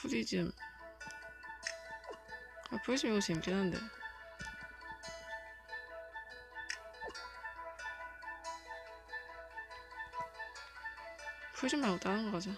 프리즘. 아 프리즘 이거 재밌긴 한데. 프리즘 말고 다른 거 가자.